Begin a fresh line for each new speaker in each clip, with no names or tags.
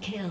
kill.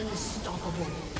Unstoppable.